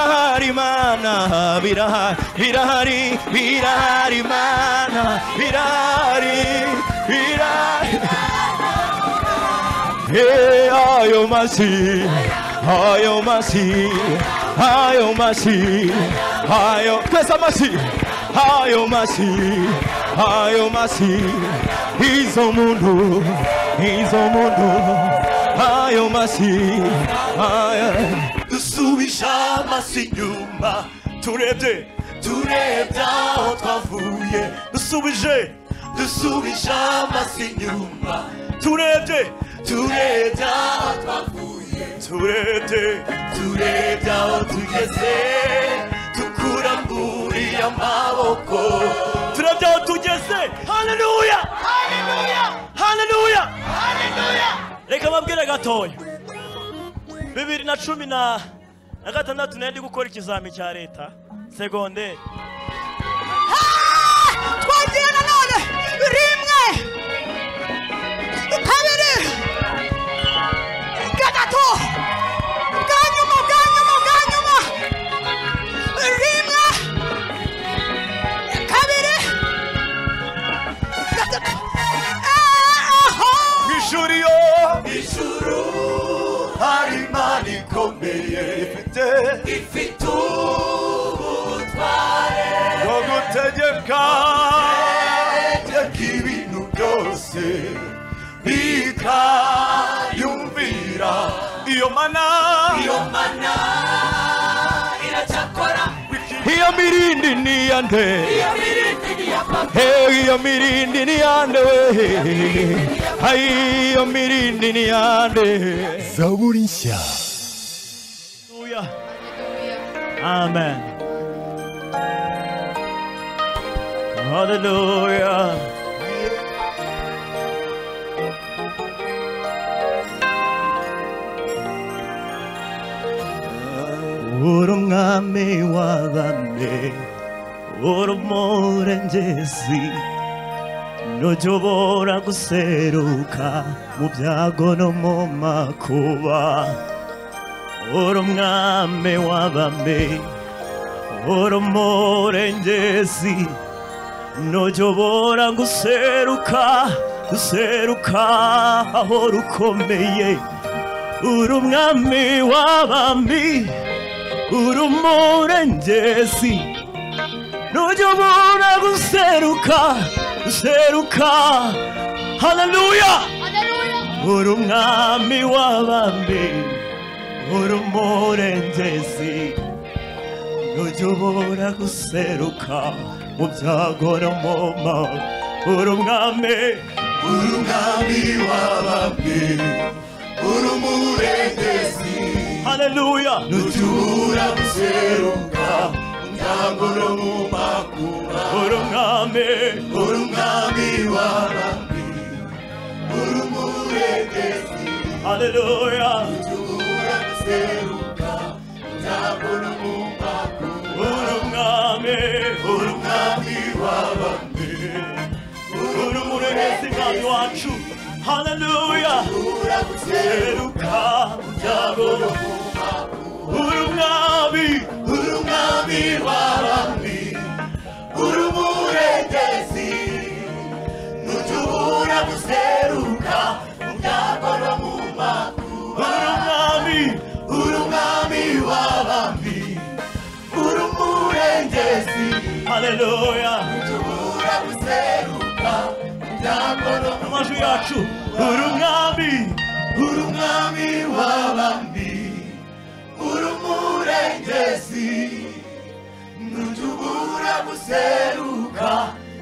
birahari mana birahari birahari birahari mana birahari birahari Hey, ayo masi ayo masi ayo masi ayo pesa masi ayo masi ayo masi izo mundu izo mundu ayo masi ayo dusubije amaso inyuma turebye. Turebye aho twavuye. Dusubije. Dusubije amaso inyuma turebye. Turebye aho twavuye. Turebye. Turebye aho tugeze. Tukuramburiye amaboko. Turebye aho tugeze. Haleluya haleluya reka babwire gatoya. Bibiri na cumi na na gatandatu nari ndi gukora ikizami cya leta. Segonderi twagiye nanone rimwe kabiri. Gatatu. Bwa nyuma bwa nyuma bwa nyuma rimwe kabiri. Gatatu. Aho! Ishuri yo. Ijuru hari imana ikomeye ifite ifite ubutware bwo gutegeka tegeka ibintu byose bikayumvira iyo mana. Iyo mana iyo mirindi ni iyande Hey, iyo mirindi ni iyande we Ay, iyo mirindi ni iyande zaburi nshya Amen. Hallelujah. Uri umwami w'abami uri umurengezi nujya ubora guseruka mu byago no mu makuba. Uri umwami w'abami uri umurengezi nujya ubora guseruka guseruka aho rukomeye. Uri umwami w'abami mu byago no mu mago uri umwami uri umwami w'abami uri umurengezi haleluya nujya ubona guseruka no mu makuba uri umwami uri umwami w'abami uri umurengezi haleluya nujya guseruka ntabwo no mu makuba uri umwami uri umwami w'abami uri umurengezi mwami wacu haleluya guseruka ntabwo no mu uri umwami uri umwami w'abami uri ntujya guseruka mu byago no mu makuba uri umwami uri umwami w'abami uri umurengezi haleluya ntujya guseruka mu byago no mu majwi yacu uri umwami uri umwami w'abami uri umurengezi ntujya guseruka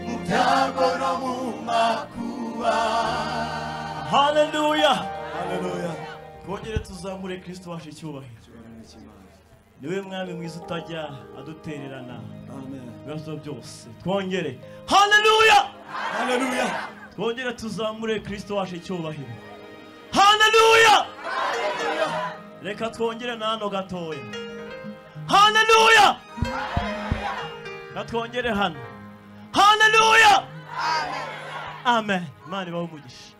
mu byago no mu makuba haleluya haleluya twongere tuzamure kristo wacu icyubahiro niwe mwami mwiza utajya adutererana ibibazo byose twongere haleluya haleluya twongere tuzamure kristo wacu icyubahiro. Haleluya reka twongere na hano gatoya. Haleluya reka twongere hano. Haleluya amen. Imana ibahe umugisha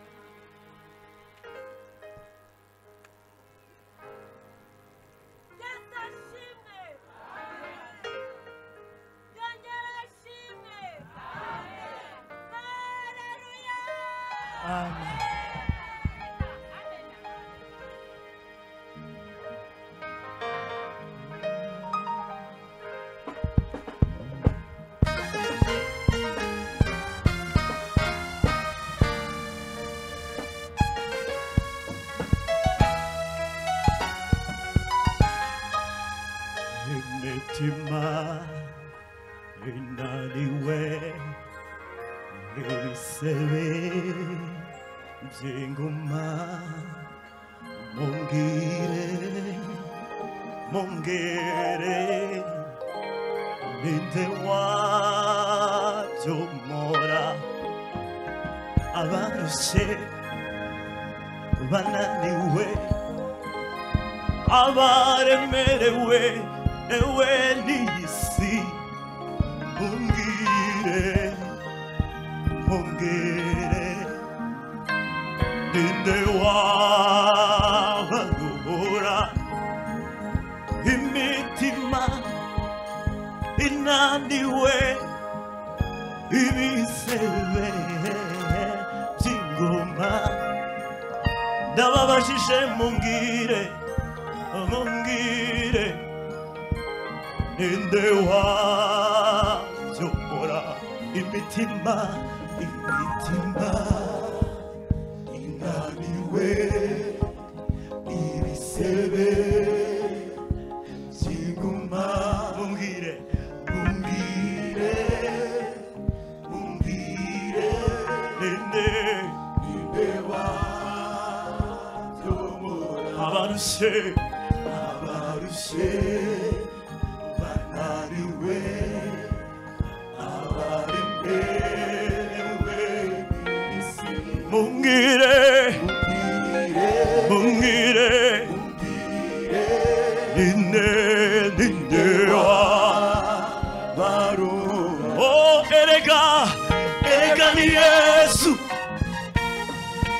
ni yesu.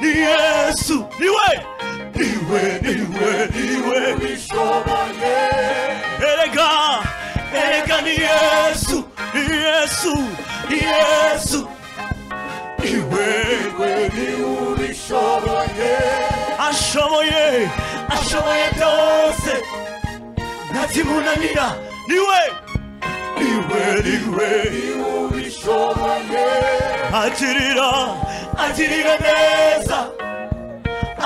Ni yesu. Niwe niwe niwe niwe erega erega ni yesu. Ni yesu. Ni yesu. Iwe ashoboye ashoboye byose ntakimunanira niwe niwe niwe agirira agirira neza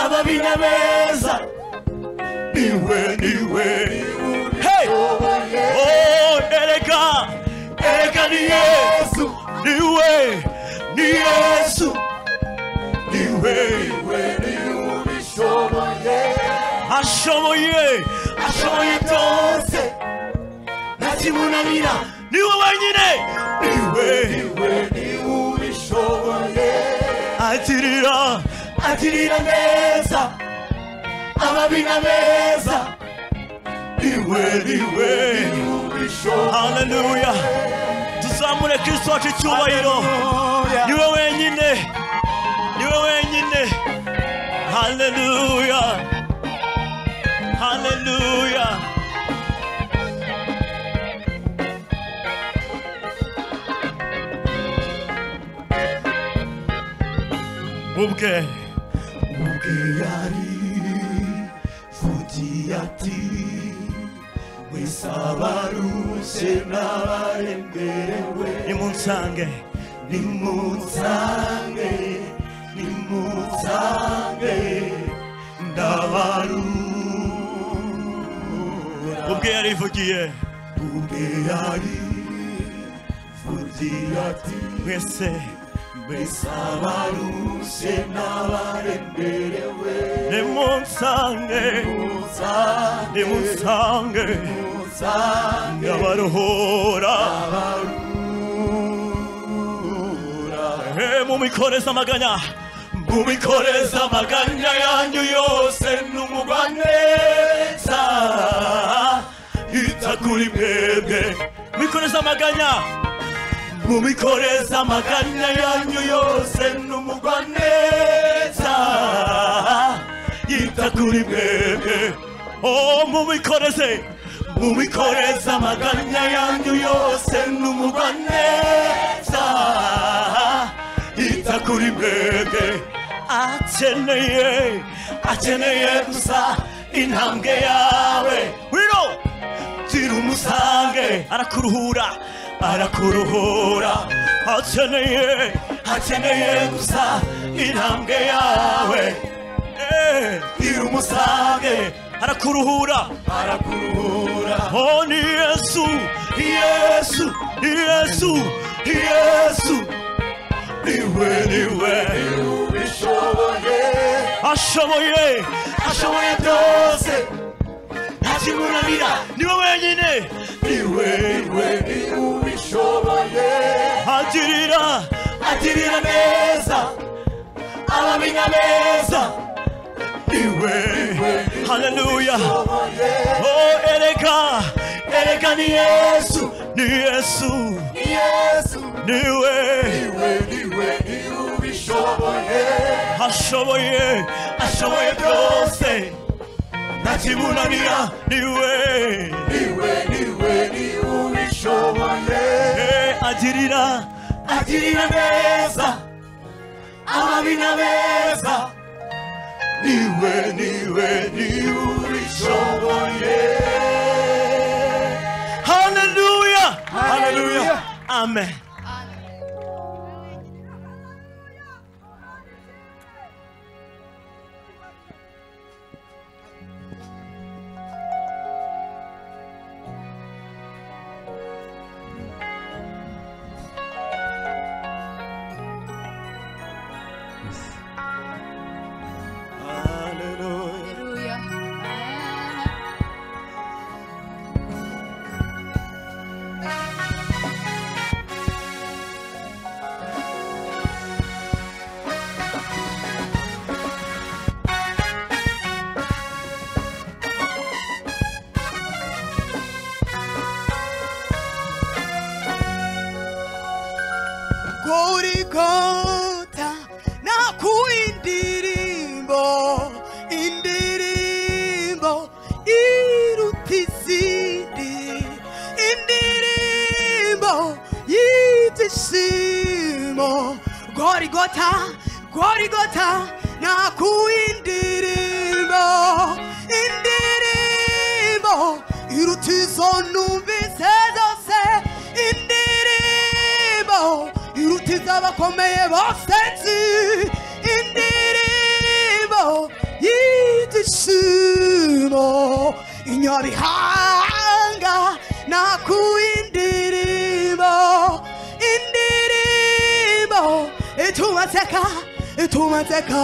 ababinya beza. Niwe niwe hey! oh erega erega ni yesu. Niwe ni yesu. Niwe ashoboye ashoboye byose ntakimunanira niwe wenyine niwe atirira atirira neza ababina meza. Niwe niwe haleluya tuzamure kristo wacu icyubahiro. Niwe wenyine. Niwe wenyine. Haleluya haleluya 무게 무게야리 후지야티 위사바루 세나렌데레웨 이문상게 니문상게 니문상게 나바루 무게야리 후지에 무게야리 후지야티 위세 ati mwese mbese abarushe n'abaremerewe nimunsange nimunsange ndabaruhura Eh, mumikoreze amaganya mumikoreze amaganya yanyu yose n'umugwaneza ita kuri mwebwe. Mumikoreze amaganya mumikoreze amaganya yanyu yose n'umugwaneza yita kuri mwebwe. Oh mumikoreze mumikoreze amaganya yanyu yose n'umugwaneza yita kuri mwebwe. Akeneye akeneye gusa intambwe yawe. Wino! Gira umusange. Arakuruhura arakuruhura akeneye akeneye gusa intambwe yawe. Eh, gira umusange arakuruhura arakuruhura oh ni yesu yesu yesu yesu. Niwe niwe ubishoboye ashoboye ashoboye byose ntakimunanira niwe wenyine. Niwe niwe niwe ubishoboye agirira agirira neza. Abamenya neza. Niwe haleluya oh ereka ereka ni yesu. Ni yesu. Yesu. Niwe. Niwe niwe niwe ubishoboye ashoboye ashoboye byose ntakimunanira niwe. Niwe niwe niwe ubishoboye agirira agirira neza ababina beza. Niwe niwe niwe ubishoboye haleluya haleluya amen Gorigota nakuindirimbo indirimbo irutisindi indirimbo yitishimo Gorigota Gorigota nakuindirimbo bakom mig är vastens 인내레바 이드스모 인여리 한가 나쿠 인디리모 인디리모 에토마테카 에토마테카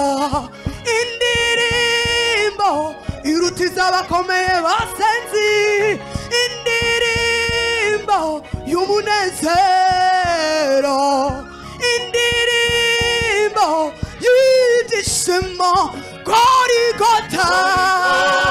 인디리모 이루티사바 코메 와센지 인디리모 요무네세로 뭐 유일지스 거리 같아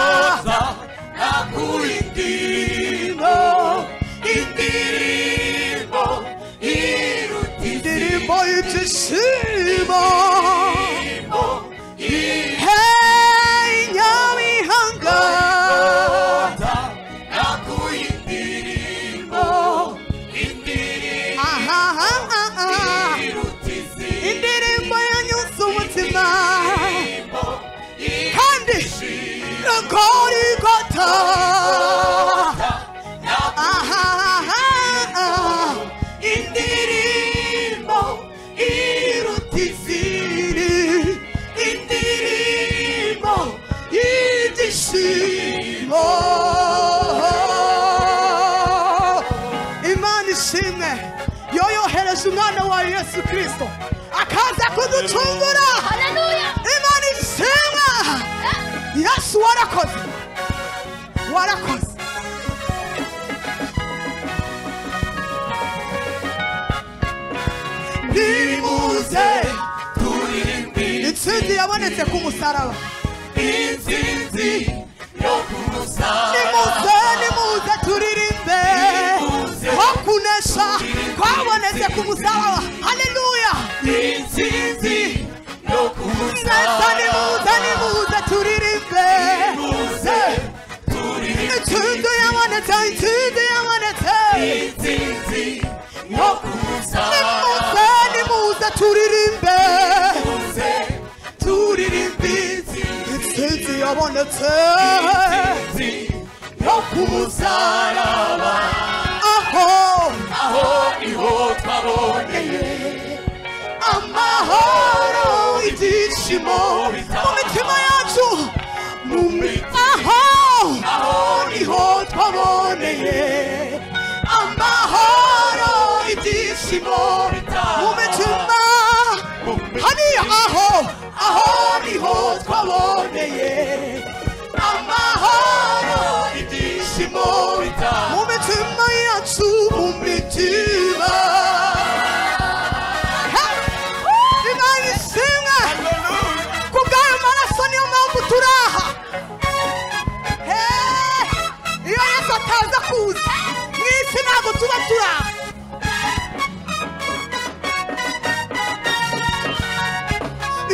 intsinzi yabonetse ku musaraba nimuze nimuze turirimbe ko kunesha kwabonetse ku musaraba haleluya neza nimuze nimuze turirimbe intsinzi yabonetse intsinzi yabonetse yabonetse yo aho aho niho twaboneye amahoro ibyishimo mu mitima yacu aho aho niho twaboneye amahoro ibyishimo mu mitima hariya aho aho niho twaboneye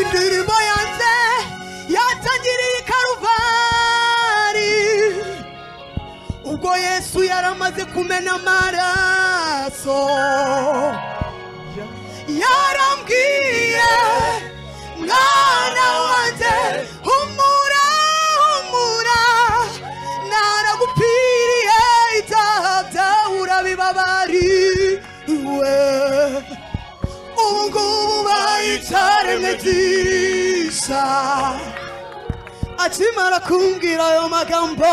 indirimbo yanjye ubwo yesu yari amaze kumena amaraso yarambwiye mwana wanjye humura humura naragupfiriye ibyaha byawe urabibabariwe ubu ngubu bayicaremwe byiza akimara kumbwira ayo magambo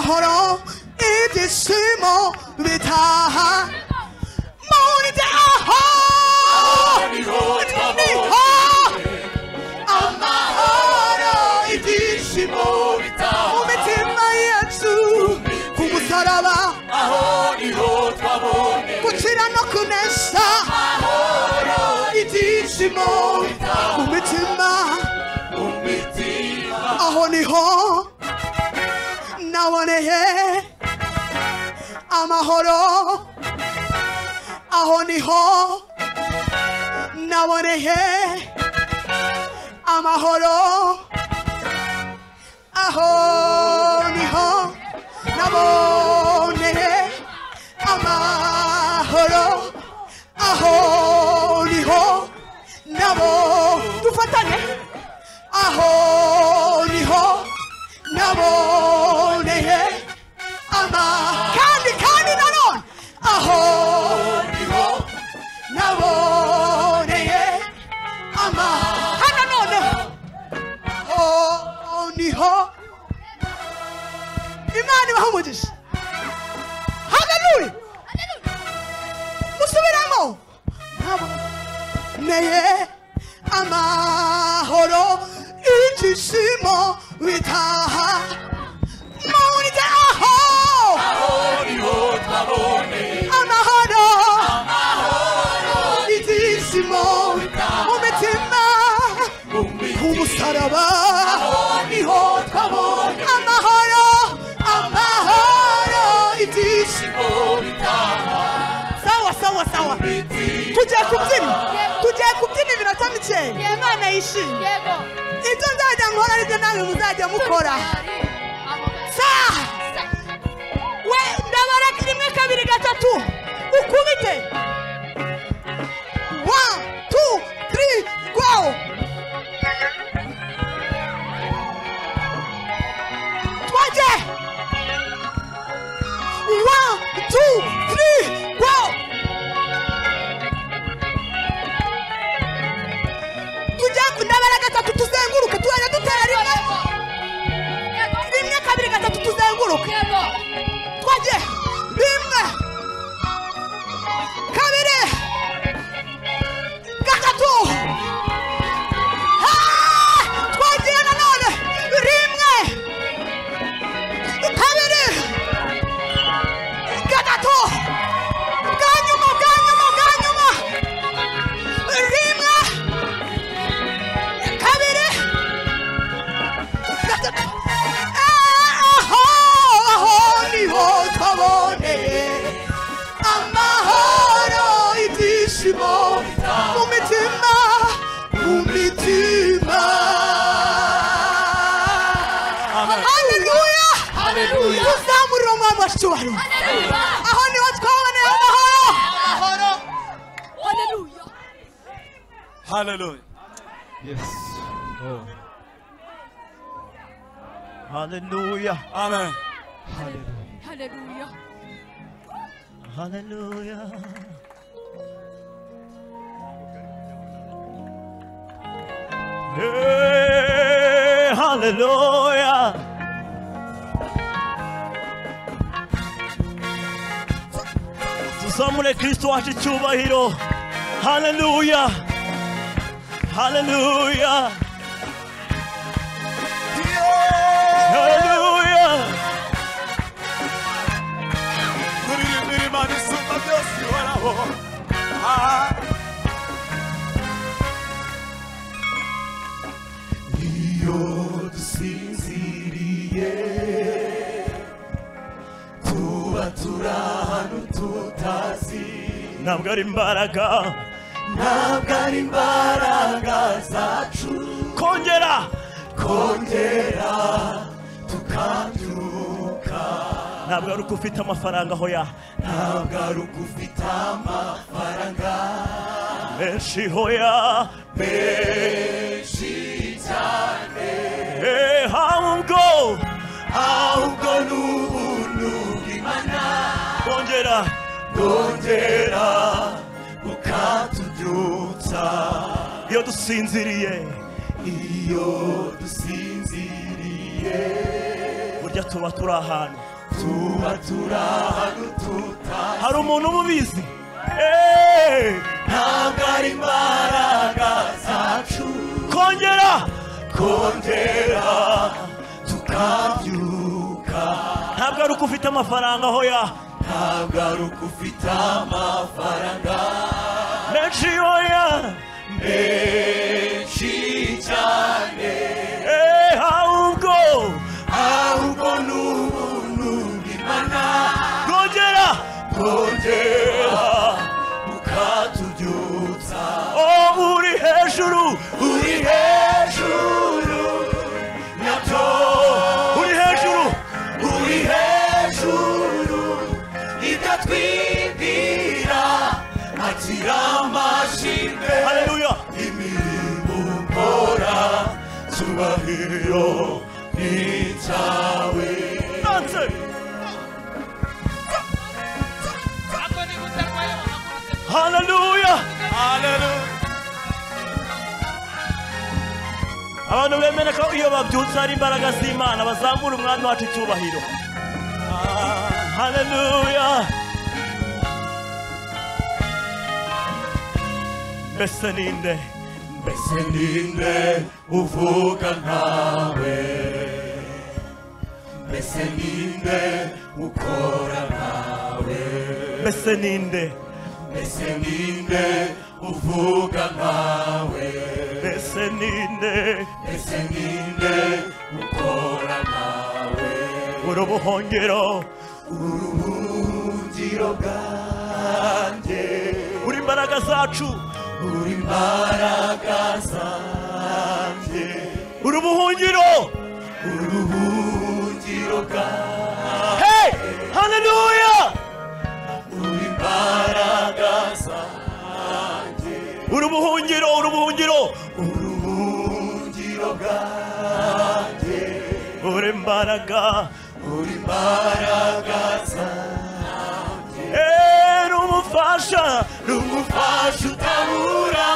amahoro ibyishimo bitaha muri jye aho niho. Niho amahoro ibyishimo bitaha mu mitima yacu ku musaraba aho niho twabonye gukira no kunesha ibyishimo mu naboneye amahoro aho niho naboneye amahoro aho niho naboneye amahoro aho niho nabo dufatanye aho niho naboneye ama kandi kandi nanone aho niho naboneye ama. Hano noneho aho niho. Imana ibaha umugisha. Haleluya musubiramo. Naboneye amahoro. Ibyishimo bitaha umusaraba ni ho twabonye amahoro amahoro ibyishimo bitaha sawa sawa sawa tugiye kubyina tugiye kubyina iminota mike imana yishimye ibyo nzajya nkora ari byo namwe muzajya mukora sa we ndabara rimwe kabiri gatatu. Ukubite. One two three go. Hallelujah. Yes. Oh. Hallelujah. Amen. Hallelujah. Hallelujah. Hallelujah. Hey, hallelujah. Tuzamure Kristo wacu icyubahiro. Hallelujah. Ah. Tutazi ntabwo ari imbaraga ntabwo ari imbaraga zacu kongera kongera tukabyuka ntabwo ari uko ufite amafaranga aho ya ntabwo ari uko ufite amafaranga menshi hoya menshi cyane ahubwo ahubwo ni ubuntu bw'imana kongera bukatubyutsa iyo dusinziriye iyo dusinziriye burya tuba turi ahantu. Tuba turi ahantu tutazi. Hari umuntu uba ubizi? Ntabwo ari imbaraga zacu. Kongera! Kongera. Tukabyuka. Ntabwo ari uko ufite amafaranga aho ya ntabwo ari uko ufite amafaranga menshi hoya menshi cyane Eh, ahubwo ahubwo ni ubuntu bw'imana kongera kongera cyubahiro ni icyawe danse haleluya abantu bemera ko iyo babyutse hari imbaraga z'imana bazamura umwami wacu icyubahiro. Ah, mbese ninde uvuga nkawe mbese ninde ukora nkawe mbese ninde mbese ninde uvuga nkawe mbese ninde mbese ninde ukora nkawe uri ubuhongero uruhungiro bwanjye uri imbaraga zacu. Uri imbaraga zanjye uri ubuhungiro uruhungiro bwanjye hey haleluya uri imbaraga zanjye uri ubuhungiro uri ubuhungiro uruhungiro bwanjye uri imbaraga uri imbaraga zanjye Eh, uri umufasha rumufasha utabura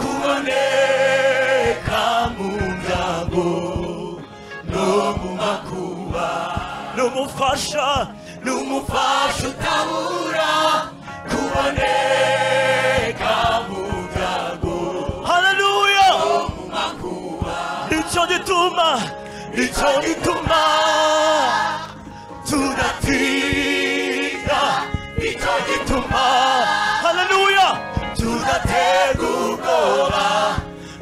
kuboneka mu byago no mu makuba ni umufasha n'umufasha utabura kuboneka mu byago haleluya mu makuba nicyo gituma nicyo gituma ubwoba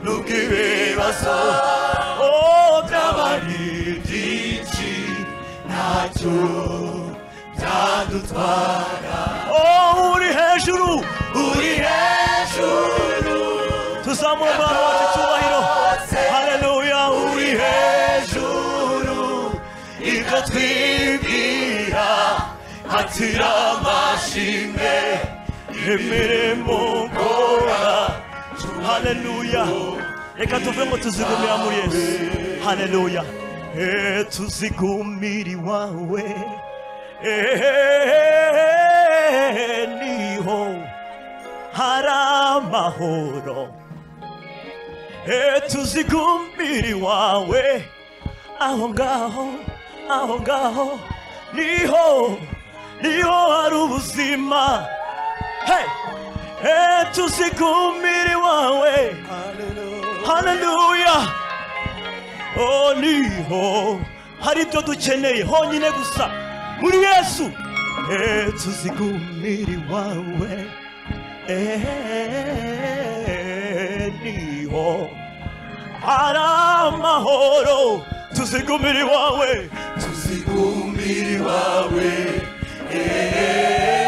nubwo ibibazo oh byaba ari byinshi ntacyo byadutwara oh uri hejuru uri hejuru tuzamura umwana wacu icyubahiro. Haleluya uri uri hejuru ibyo twibwira tira amashimwe. Imirimo nkora haleluya reka tuve ngo tuzigumira muri yesu. Haleluya Eh, tuzigumira iwawe. Eh, niho hari amahoro. Eh, tuzigumira iwawe. Aho ngaho aho ngaho niho niho hari ubuzima. Hey! yetu siku mbili wawe. Haleluya oh, ho. Niho hari ibyo dukeneye honyine gusa. Muri yesu. Yetu siku mbili wawe. Eh, Niho hari amahoro tuzigumiri wawe. Tuzigumiri wawe. Eee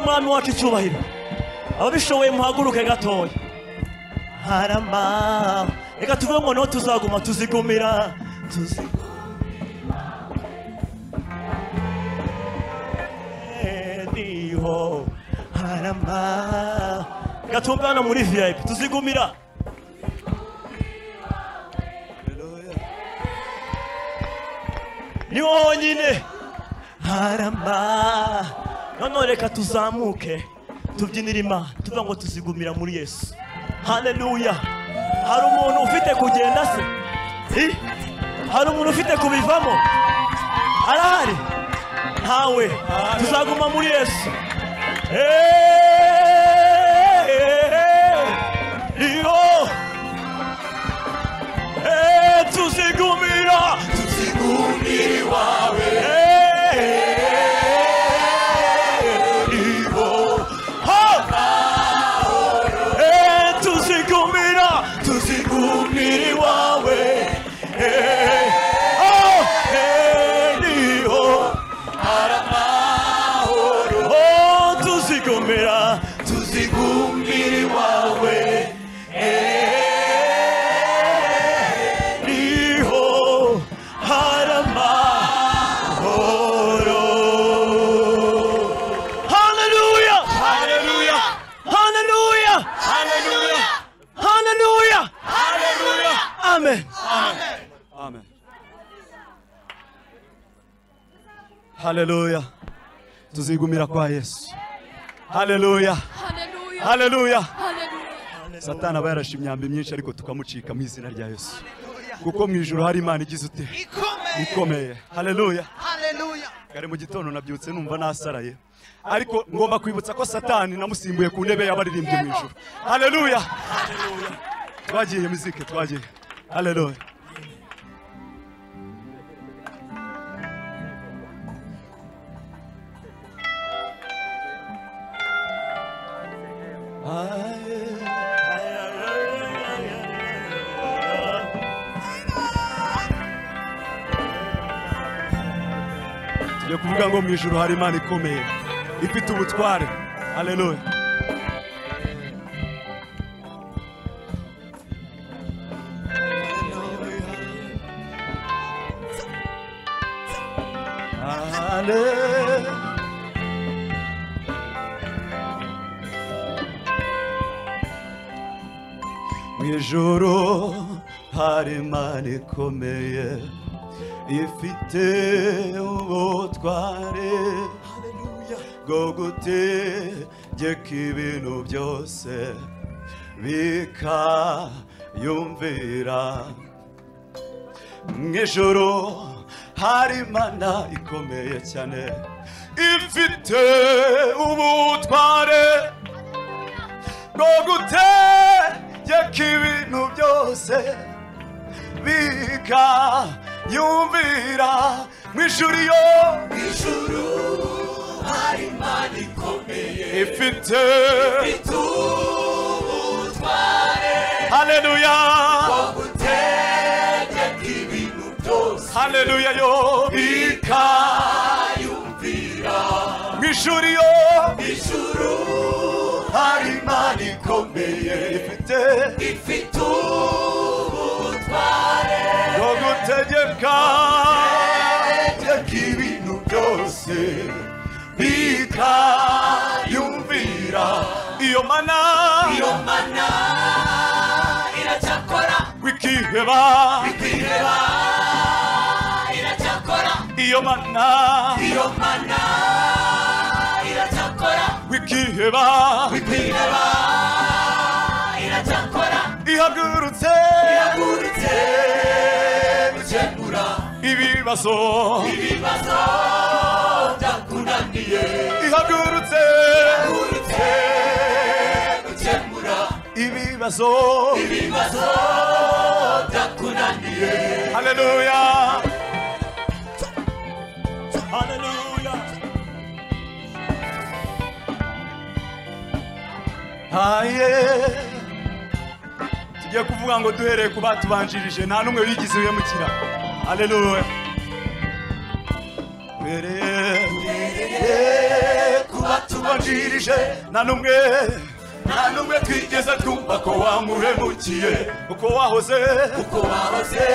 umwami wacu icyubahiro. Ababishoboye muhaguruke gatoya. Harama. Reka tuvuge ngo niho tuzaguma tuzigumira. Tuzi Eh, niho. Harama. Reka tumve hano muri viyayipi tuzigumira. Niho honyine harama noneho reka tuzamuke tubyinire imana tuvuga ngo tuzigumira muri yesu. Haleluya hari umuntu ufite kugenda se? Hari umuntu ufite kubivamo? Arahari? Ntawe. Tuzaguma muri yesu. Tuzigumira! Tuzigumira! Haleluya. Tuzigumira kwa Yesu. Haleluya. Hallelujah. Haleluya. Hallelujah. Satani aba yarashe imyambi myinshi ariko tukamucika mu izina rya Yesu. Kuko mu ijuru hari Imana igize ute? Ikomeye. Haleluya. Kare mu gitondo nabyutse numva nasaraye. Ariko ngomba kwibutsa ko Satani namusimbuye ku ntebe y'abaririmbyi mu ijuru. Haleluya. Twagiye muzike twagiye. Haleluya. Ngo mu ijuru hari imana ikomeye ifite ubutware haleluya Hale- mu ijuru hari imana ikomeye ifite ubutware bwo gutegeka ibintu byose bikayumvira mu ijoro hari imana ikomeye cyane. İfite ubutware. Bwo gutegeka ibintu byose bikayumvira mu ijuru iyo ijuru hari imana ikomeye ifite haleluya haleluya yo. Bikayumvira mu ijuru iyo ijuru hari imana ikomeye. Ifite ifite ubutware. Bwo gutegeka bikayumvira iyo mana. Iyo mana. Iracyakora wikiheba wikiheba iracyakora iyo mana. Iyo mana. Iracyakora wikiheba wikiheba iracyakora ihagurutse ihagurutse gukemura ibibazo ibibazo byakunaniye ihagurutse ihagurutse gukemura. Ibibazo. Ibibazo. Byakunaniye. Haleluya haleluya haye tugiye kuvuga ngo duhereye ku batubanjirije. Nta n'umwe wigize uhemukira haleluya duhereye ku batubanjirije nta n'umwe nta n'umwe twigeze twumva ko wamuhemukiye uko wahoze uko wahoze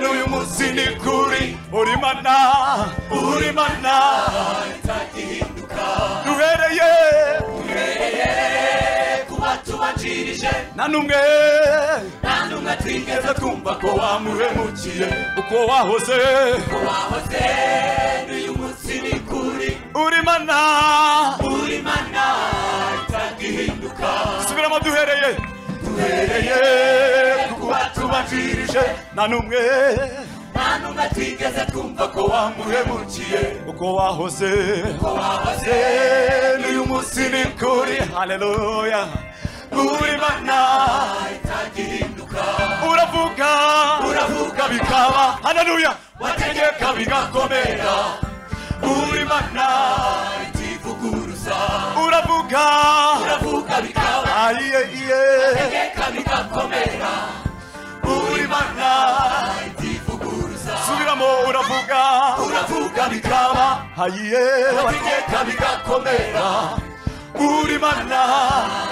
n'uyu munsi ni kuri uri mana uri mana. Itagihinduka duhereye nta n'umwe nta n'umwe twigeze twumva ko wamuhemukiye uko wahoze uko wahoze n'uyu munsi ni kuri uri mana uri mana itagihinduka subiramo duhereye duhereye ku batubanjirije nta n'umwe nta n'umwe twigeze twumva ko wamuhemukiye uko wahoze uko wahoze n'uyu munsi ni kuri haleluya uri mana itagihinduka uravuga uravuga bikaba haleluya wategeka bigakomera uri mana itivuguruza uravuga uravuga bikaba. Ayiye iye wategeka bigakomera uri mana itivuguruza subiramo uravuga uravuga bikaba. Ayiye wategeka bigakomera uri mana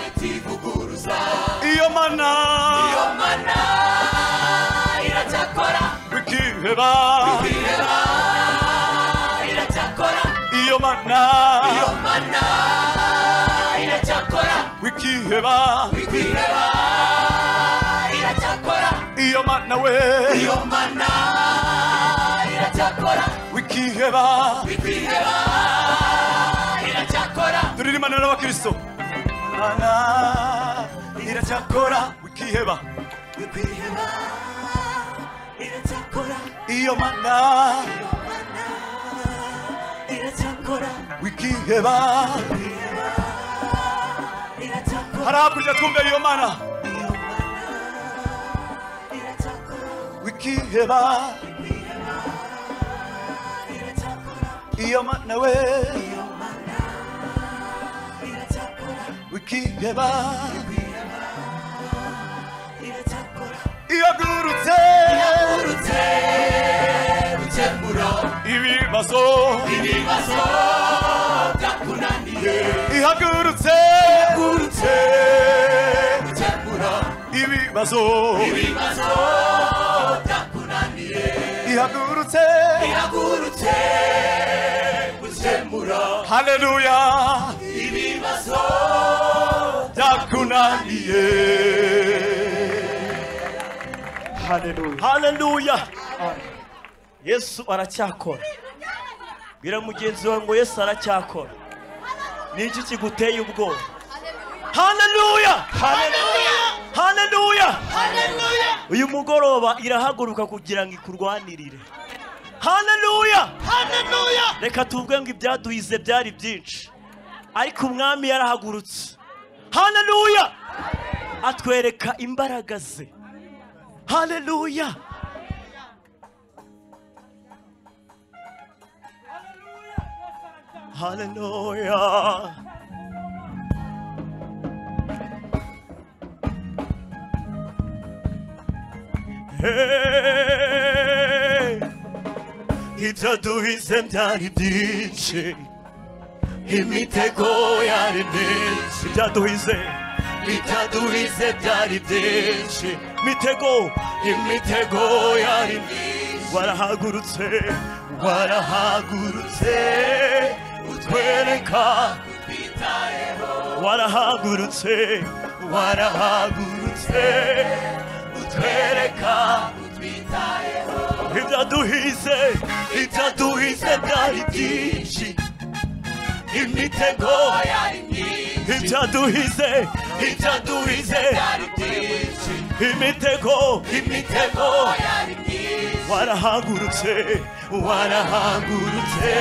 itivuguruza iyo mana. Iyo mana. Iracyakora wikiheba wikiheba iracyakora mana iyo mana iracyakora wikiheba. Wikiheba iracyakora iyo mana we. Iyo mana iracyakora wikiheba. Wikiheba iracyakora turirimana n'abakristo mana iracyakora wikiheba. Wikiheba iracyakora iyo iracyakora wikiheba hari hakurya twumve iyo mana wikiheba iyo mana we wikiheba iyagurutse ibibazo ibibazo byakunaniye ihagurutse ihagurutse ibibazo ibibazo byakunaniye ihagurutse ihagurutse gukemura haleluya ibibazo byakunaniye haleluya yesu aracyakora bwira mugenzi wawe ngo yesu aracyakora ni iki kiguteye ubwoba? Haleluya haleluya uyu mugoroba irahaguruka kugira ngo ikurwanirire. Haleluya reka tuvuge ngo ibyaduhize byari byinshi. Ariko umwami yarahagurutse. Haleluya atwereka imbaraga ze. Haleluya haleluya Hey, ibyaduhize byari byinshi imitego yari myinshi ibyaduhize ibyaduhize byari byinshi imitego imitego yari myinshi warahagurutse. Warahagurutse utwereka warahagurutse warahagurutse. Utwereka ibyaduhize ibyaduhize byari byinshi. Imitego ibyaduhize ibyaduhize imitego imitego warahagurutse warahagurutse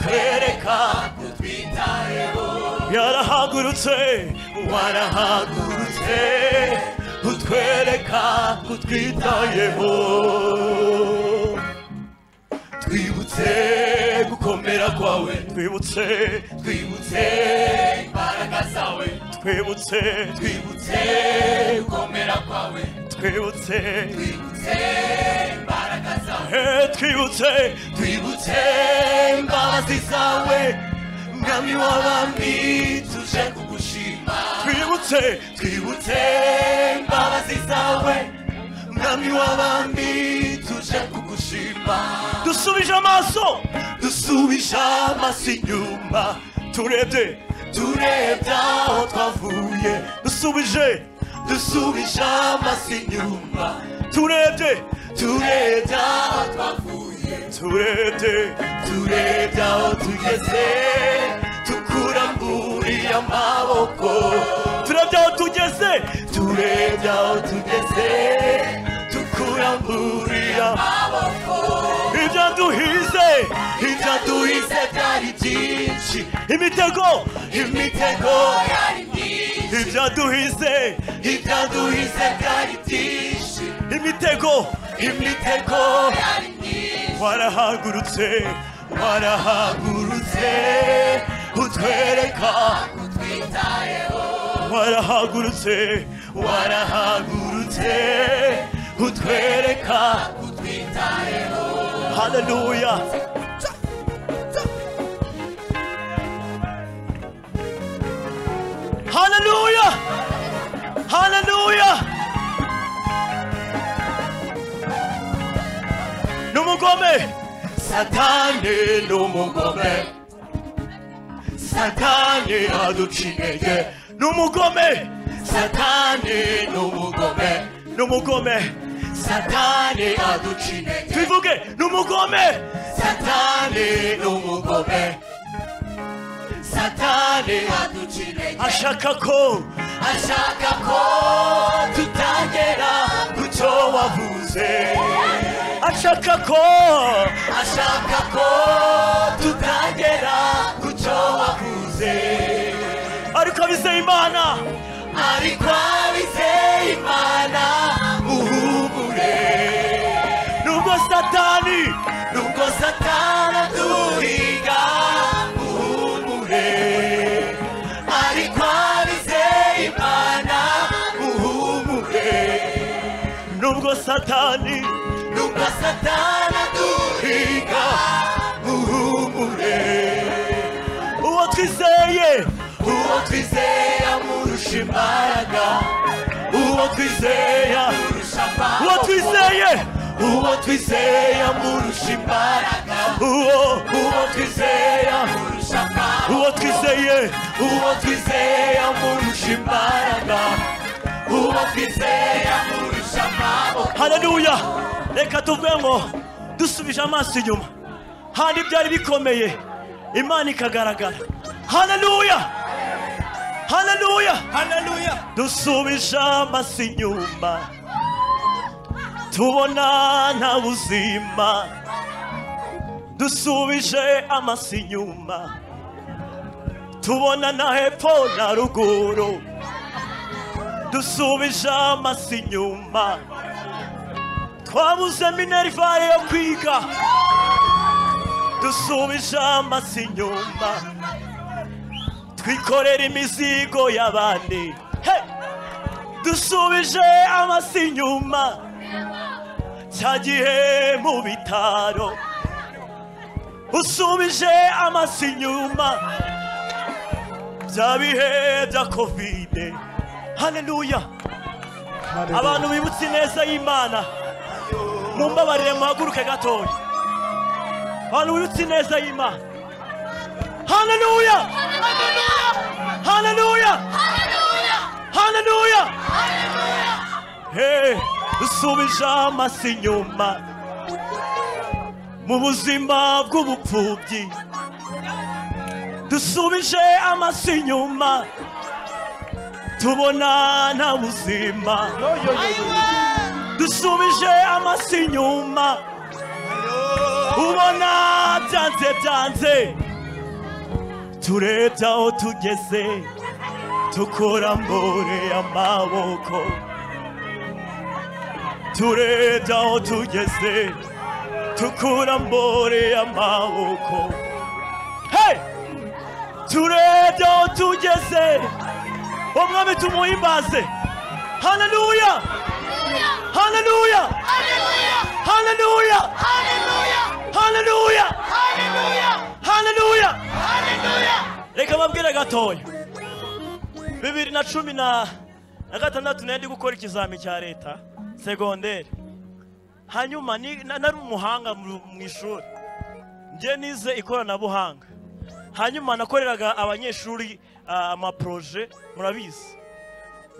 utwereka yarahagurutse warahagurutse utwereka kutwitayeho twibutse gukomera kwawe twibutse twibutse imbaraga zawe twibutse twibutse gukomera kwawe twibutse twibutse imbaraga zawe twibutse twibutse imbabazi zawe mwami w'abami tuje kugushima twibutse. Twibutse imbabazi zawe mwami w'abami tuje kugushima dusubije amaso. Dusubije amaso inyuma. Turebye. Turebye aho twavuye. Dusubije. Dusubije amaso inyuma turebye turebye aho twavuye turebye turebye aho tugeze tukuramburiye amaboko turebye aho tugeze turebye aho tugeze tukuramburiye amaboko ibyaduhize ibyaduhize byari byinshi imitego imitego warahagurutse warahagurutse utwereka. Warahagurutse warahagurutse utwereka. Haleluya haleluya haleluya n'umugome. Satani n'umugome. Satani aduca intege n'umugome. Satani n'umugome. N'umugome. Satani aduca intege twivuge. N'umugome. Satani n'umugome. Satani aduca intege ashaka ko ashaka ko tutagera ku cyo wavuze ashaka ko ashaka ko tutagera ku cyo wavuze ariko abize imana ariko abizeye imana muhumure. Nubwo satani. Nubwo satani aturiga muhumure. Ariko abizeye imana muhumure. Nubwo satani aduhiga muhumure uwo twizeye uwo twizeye amurusha imbaraga. Uwo twizeye uwo twizeye uwo twizeye amurusha imbaraga. Uwo. Twizeye uwo twizeye uwo twizeye amurusha imbaraga. Uwo twizeye amurusha amaboko haleluya reka tuvuge ngo dusubije amaso inyuma. Handi byari bikomeye. Imana ikagaragara. Haleluya! Haleluya! Haleluya! Dusubije amaso inyuma. Tubona nta buzima. Dusubije amaso inyuma. Tubona na hepfo na ruguru. Dusubije amaso inyuma. Twabuze minerivare yo kwiga dusubije amaso inyuma twikorera imizigo y'abandi dusubije amaso inyuma cya gihe mu bitaro usubije amaso inyuma bya bihe bya kovide haleluya abantu bibutse ineza y'imana mumbabarire muhaguruke gatoya abantu bibutse ineza y'imana. Haleluya! Haleluya! Haleluya! Hey, usubije amaso inyuma. Mu buzima bw'ubupfubyi. Dusubije amaso tubona nta buzima dusubije amaso inyuma ubona byanze byanze. Turebye aho tugeze tukurambure amaboko. Turebye aho tugeze tukurambure amaboko. Hey! turebye aho tugeze. Umwami tumuhimbaze. Haleluya haleluya haleluya haleluya haleluya reka babwire gatoya. Bibiri na cumi na gatandatu nari gukora ikizami cya leta. Segonderi hanyuma nari umuhanga mu ishuri. Njye nize ikoranabuhanga. Hanyuma nakoreraga abanyeshuri ah, amaporoje murabizi?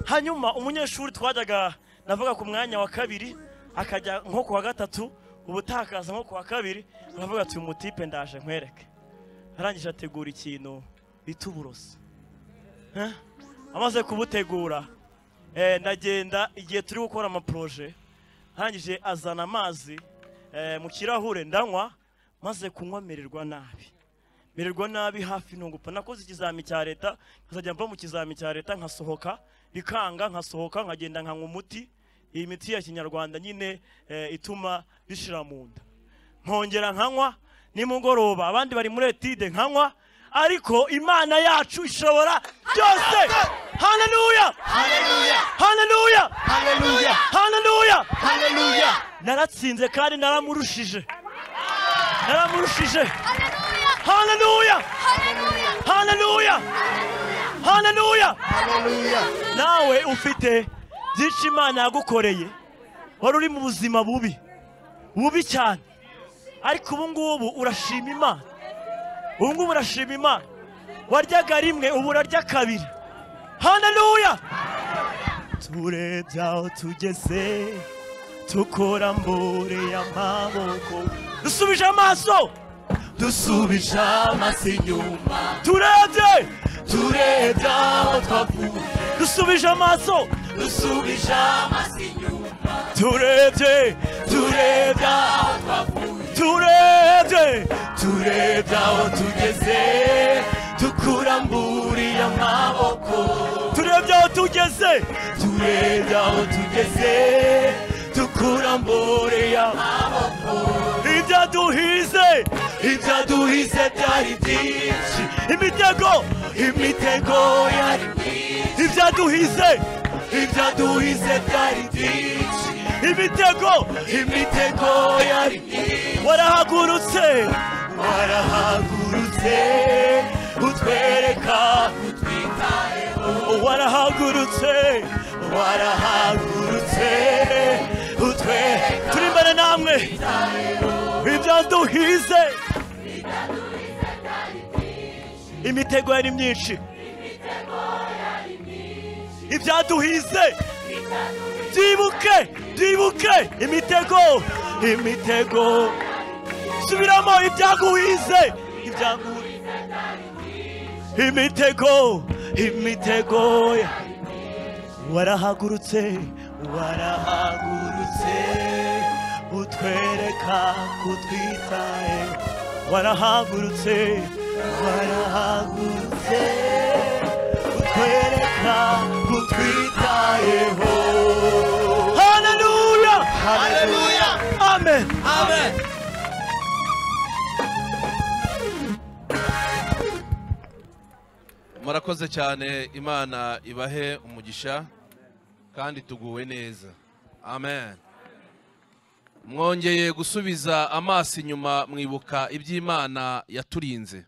Hanyuma umunyeshuri twajyaga navuga ku mwanya wa kabiri akajya nko ku wa gatatu ubutaha akaza nko ku wa kabiri aravuga ati uyu mutipe ndaje nkwereke. Arangije ategura ikintu bita uburozi Eh? amaze kubutegura. Eh, ndagenda igihe turi gukora amaporoje arangije azana amazi eh, mu kirahure ndanywa maze kunywa mererwa nabi. Mererwa nabi hafi ntungupfa nakoze ikizami cya leta nkazajya mva mu kizami cya leta nkasohoka bikanga nkasohoka nkagenda nkanywa umuti. Iyi miti ya kinyarwanda nyine eh, ituma bishira mu nda. Nkongera nkanywa nimugoroba abandi bari muri etide nkanywa ariko imana yacu ishobora byose. Haleluya haleluya haleluya naratsinze kandi naramurushije. Naramurushije. Haleluya haleluya haleluya nawe ufite byinshi imana yagukoreye. Wari uri mu buzima bubi bubi cyane. Ariko ubu ngubu urashima imana. Ubu ngubu urashima imana. Waryaga rimwe ubu urarya kabiri. Haleluya turebye aho tugeze tukora mbure y'amaboko. Dusubije amaso. Dusubije amaso inyuma. Turebye turebye aho twavuye dusubije amaso dusubije amaso inyuma turebye turebye aho twavuye turebye turebye aho tugeze tukuramburiye amaboko turebye aho tugeze turebye aho tugeze tukuramburiye amaboko ibyaduhize ibyaduhize byari byinshi imitego imitego yari myinshi ibyaduhize ibyaduhize byari byinshi imitego imitego yari myinshi warahagurutse warahagurutse utwereka utwitayeho warahagurutse warahagurutse utwe turi imbere namwe ibyaduhize imitego yari myinshi ibyaduhize byibuke byibuke imitego imitego subiramo ibyaguhize imitego imitego warahagurutse warahagurutse utwereka kutwitaye warahagurutse warahagurutse utwereka kutwitayeho haleluya haleluya amen. Amen. Murakoze cyane imana ibahe umugisha. Kandi tuguwe neza. Amen. Mwongeye gusubiza amaso inyuma mwibuka iby'imana yaturinze.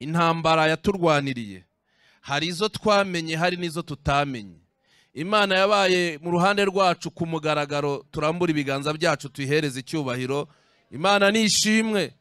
Intambara yaturwaniriye. Hari izo twamenye hari n'izo tutamenye. Imana yabaye mu ruhande rwacu ku mugaragaro turambura ibiganza byacu tuyihereze icyubahiro. Imana ni ishimwe.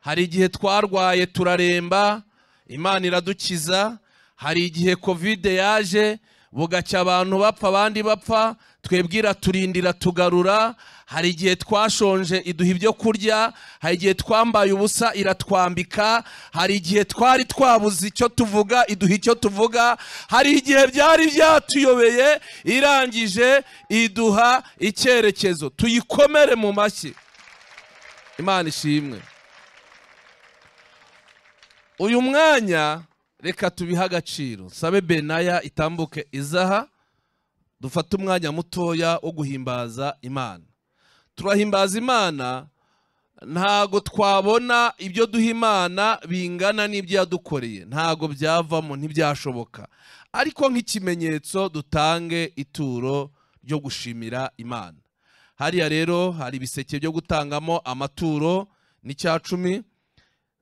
Hari igihe twarwaye turaremba imana iradukiza. Hari igihe kovide yaje bugacya abantu bapfa abandi bapfa twebwe iraturindira tugarura. Hari igihe twashonje iduha ibyo kurya hari igihe twambaye ubusa iratwambika hari igihe twari twabuze icyo tuvuga iduha icyo tuvuga hari igihe byari byatuyobeye irangije iduha icyerekezo. Tuyikomere mu mashyi. Imana ishimwe. Uyu mwanya reka tubihe agaciro. Sabe benaya itambuke izaha dufate umwanya mutoya wo guhimbaza imana. Turahimbaza imana ntago twabona ibyo duha imana bingana n'ibyo yadukoreye. Ntago byavamo ntibyashoboka. Ariko nk'ikimenyetso dutange ituro ryo gushimira imana. Hariya rero hari ibiseke byo gutangamo amaturo n'icya cumi.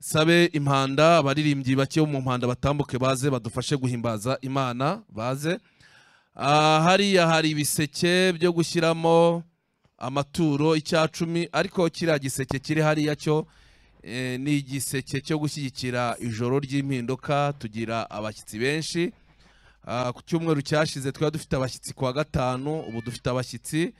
Sabe impanda abaririmbyi bake bo mu mpanda batambuke baze badufashe guhimbaza imana baze. Ah, hariya hari ibiseke byo gushyiramo amaturo icya cumi ariko kiriya giseke kiri hariya cyo eh, ni igiseke cyo gushyigikira ijoro ry'impinduka tugira abashyitsi benshi. Ah, ku cyumweru cyashize twari dufite abashyitsi ku wa gatanu ubu dufite abashyitsi.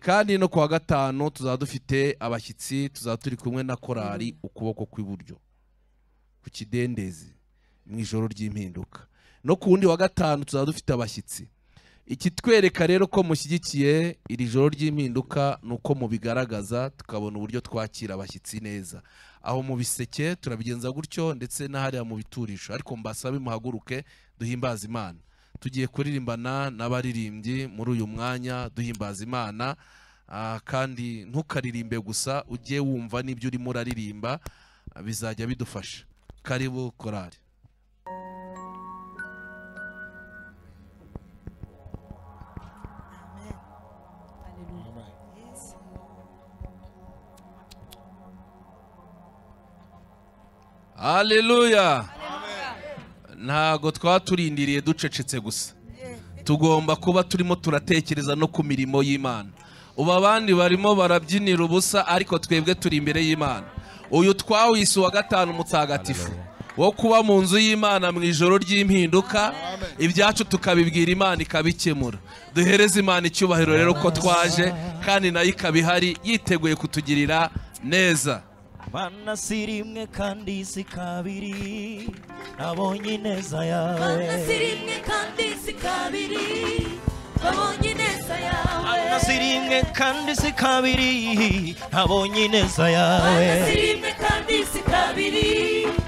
Kandi no ku wa gatanu tuzaba dufite abashyitsi tuzaba turi kumwe na korali ukuboko kw'iburyo ku kidendezi mu ijoro ry'impinduka. No ku wundi wa gatanu tuzaba dufite abashyitsi. Ikitwereka rero ko mushyigikiye iri joro ry'impinduka ni uko mubigaragaza tukabona uburyo twakira abashyitsi neza. Aho mu biseke turabigenza gutyo ndetse n'ahariya mu biturisho. Ariko mbasabe muhaguruke duhimbaze imana. Tugiye kuririmbana n'abaririmbyi muri uyu mwanya duhimbaza imana Ah, kandi ntukaririmbe gusa ujye wumva n'ibyo urimo uraririmba ah, bizajya bidufasha. Karibu korari haleluya ntago twaturindiriye ducecetse gusa. Tugomba kuba turimo turatekereza no ku mirimo y'imana. Ubu abandi barimo barabyinira ubusa ariko twebwe turi imbere y'imana. Uyu twawise uwa gatanu mutagatifu wo kuba mu nzu y'imana mu ijoro ry'impinduka ibyacu tukabibwira imana ikabikemura. Duhereze imana icyubahiro rero ko twaje kandi na yo ikaba ihari yiteguye kutugirira neza. Rimwe kandi si kabiri nabonye ineza yawe rimwe kandi si kabiri babonye ineza yawe rimwe kandi si kabiri nabonye ineza yawe rimwe kandi si kabiri nabonye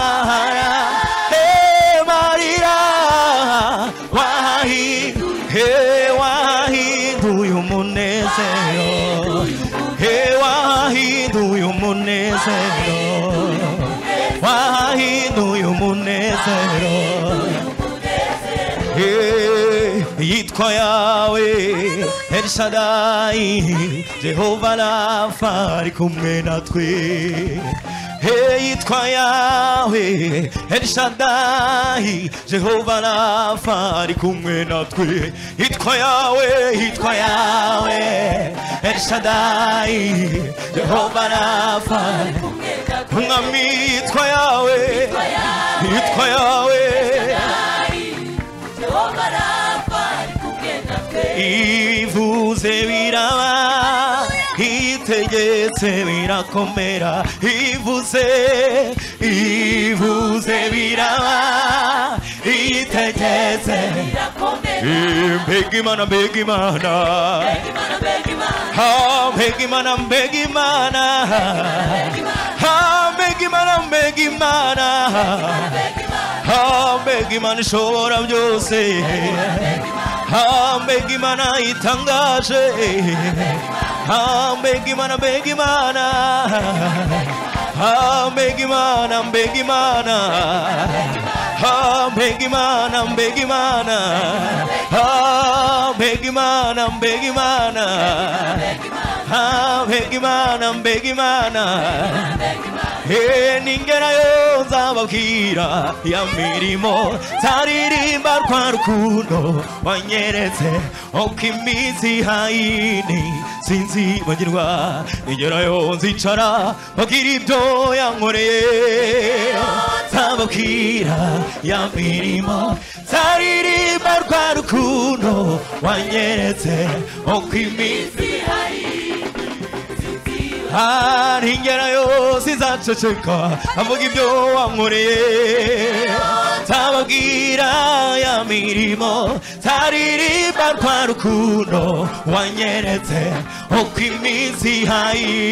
call Yahweh El Shaddai Jehovah Rapha arikumwe natwe. Yitwa yawe El Shaddai Jehova Rapha ari kumwe natwe. Yitwa yawe yitwa yawe El Shaddai Jehova Rapha. Umwami yitwa yawe yitwa yawe Jehova Rapha y vuse viraba y te yese vira comera y vuse y vuse viraba y te yese vira comera mm, y begimana begimana ha begimana begimana ha begimana begimana 하메기만 소람 조세 하메기만아 이탕가세 하메기만아 베기만아 하메기만아 베기만아 하메기만아 베기만아 하메기만아 베기만아 하메기만아 베기만아 imana Hey, ningerayo nzababwira ya mirimo zaririmba rwa rukundo wanyeretse uko iminsi hayini sinzibagirwa ningerayo nzicara babwira ibyo yankoreye. Nzababwira ya mirimo zaririmba rwa rukundo wanyeretse uko iminsi 한 흰겨나요 시사처천과 한복입요 왕문이 다먹기라야 미리모 다리리 반파로 쿠노 완예네테 오키미시하이니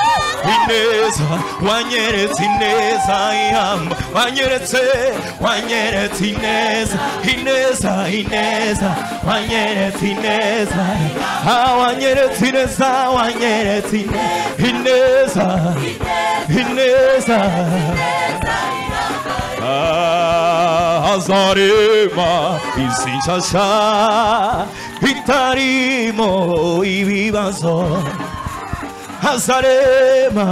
ineza wanyeretse ineza ihamba. Wanyeretse wanyeretse ineza ineza ineza. Wanyeretse ineza ah wanyeretse ineza wanyeretse ineza ineza. Ah, hazarema isi nshasha itarimo ibibazo Hazarema,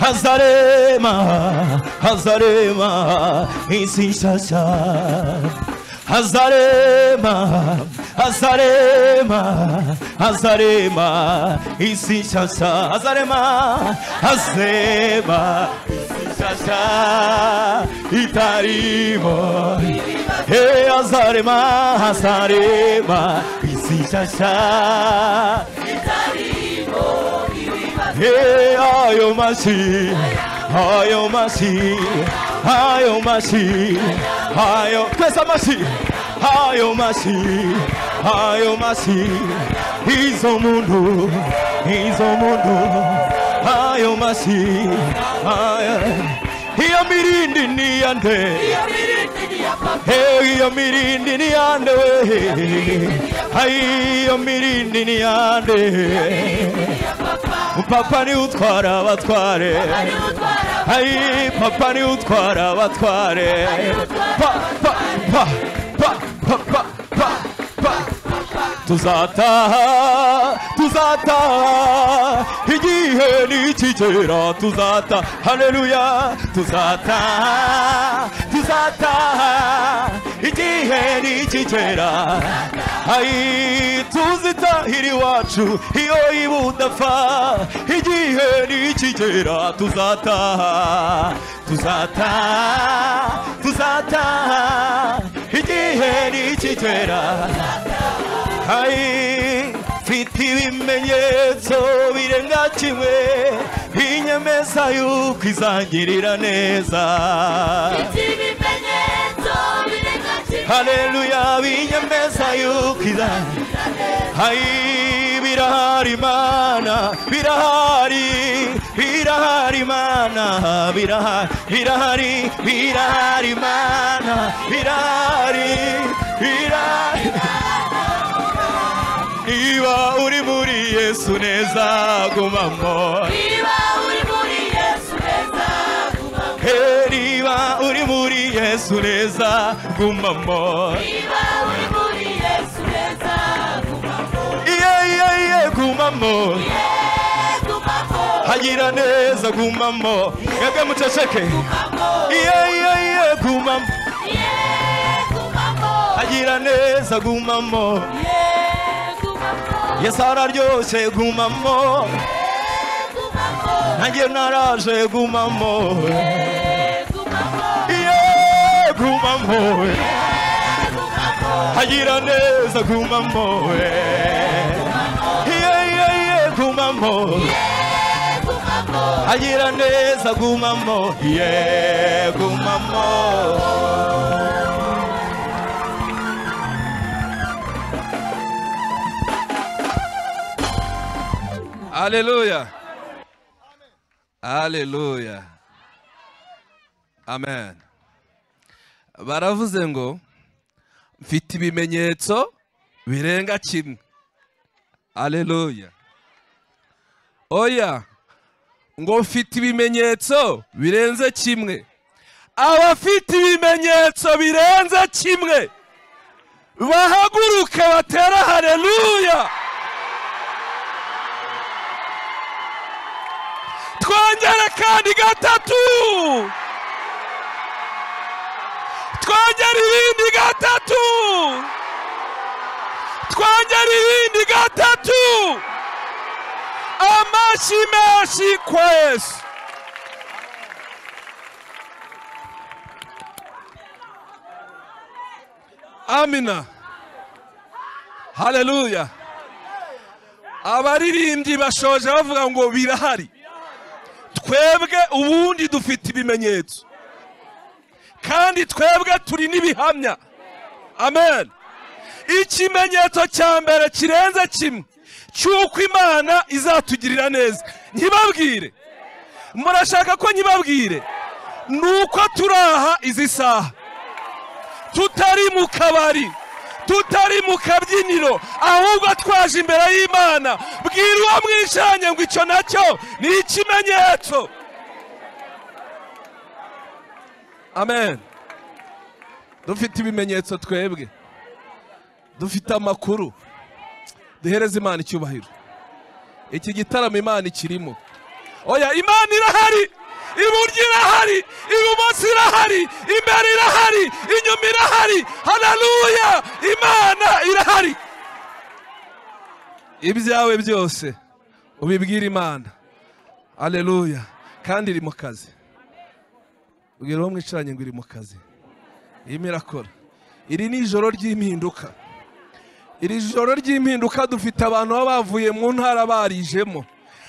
Hazarema, Hazarema, insistência. Azarema, Azarema, Azarema, Isixaxá, Azarema, Azema, Isixaxá, Itarimo, E Azarema, Azarema, Isixaxá. 예, 아요 마시, 아요 마시, 아요 마시, 아요 회사 마시, 아요 마시, 아요 마시, 이소문도, 이소문도, 아요 마시, 아요. Iya mirindi ni ande, hey iya mirindi ni ande, hey iya mirindi ni ande papa ni utwara abatware ayi papa ni utwara abatware pa pa pa pa pa tuzataha tuzataha igihe nikigera tuzataha haleluya tuzataha tuzataha igihe nikigera ayi tuzitahira iwacu iyo ibudapfa igihe nikigera tuzataha tuzataha tuzataha igihe nikigera Hai, mfite ibimenyetso birenga kimwe binyemeza yuko izangirira neza. Haleluya binyemeza yuko izangirira Hai, birahari mana birahari birahari mana birahari birahari birahari mana birahari birahari niba uri muri yesu neza gumamo niba uri muri yesu neza gumamo niba uri muri yesu neza gumamo niba uri muri yesu neza gumamo iye iye iye gumamo hagira neza gumamo mwebwe muceceke iye iye iye gumamo hagira neza gumamo gumamo yesu araryoshye gumamo gumamo nanjye naraje gumamo iye gumamo hagira neza gumamo iye iye iye gumamo hagira neza gumamo iye gumamo Haleluya. Haleluya. Amen. Baravuze ngo mfite ibimenyetso birenga kimwe. Haleluya. Oya. Ngo mfite ibimenyetso birenze kimwe. Abafite ibimenyetso birenze kimwe bahaguruke batera haleluya. Twongere kandi gatatu. Twongere irindi gatatu. Twongere irindi gatatu. Amashyi menshi kwa yesu. Amina. Haleluya abaririmbyi bashoje bavuga ngo birahari. Twebwe ubundi dufite ibimenyetso. Kandi twebwe turi n'ibihamya. Amen. Ikimenyetso cya mbere kirenze kimwe cy'uko imana izatugirira neza. Nkibabwire murashaka ko nkibabwire ni uko turi aha izi saha. Tutari mu kabari. Tutari mu kabyiniro ahubwo twaje imbere y'imana. Bwira uwo mwicaranye ngo icyo na cyo ni ikimenyetso. Amen. Dufite ibimenyetso twebwe. Dufite amakuru. Duhereze imana icyubahiro. Iki gitaramo imana ikirimo. Oya imana irahari! Iburyo irahari ibumoso irahari imbere irahari inyuma irahari haleluya! Imana irahari. Ibyawe byose ubibwira imana. Haleluya! Kandi iri mu kazi. Ubwira uwo mwicaranye ngo iri mu kazi. Irimo irakora iri ni ijoro ry'impinduka. Iri joro ry'impinduka dufite abantu baba bavuye mu ntara barijemo.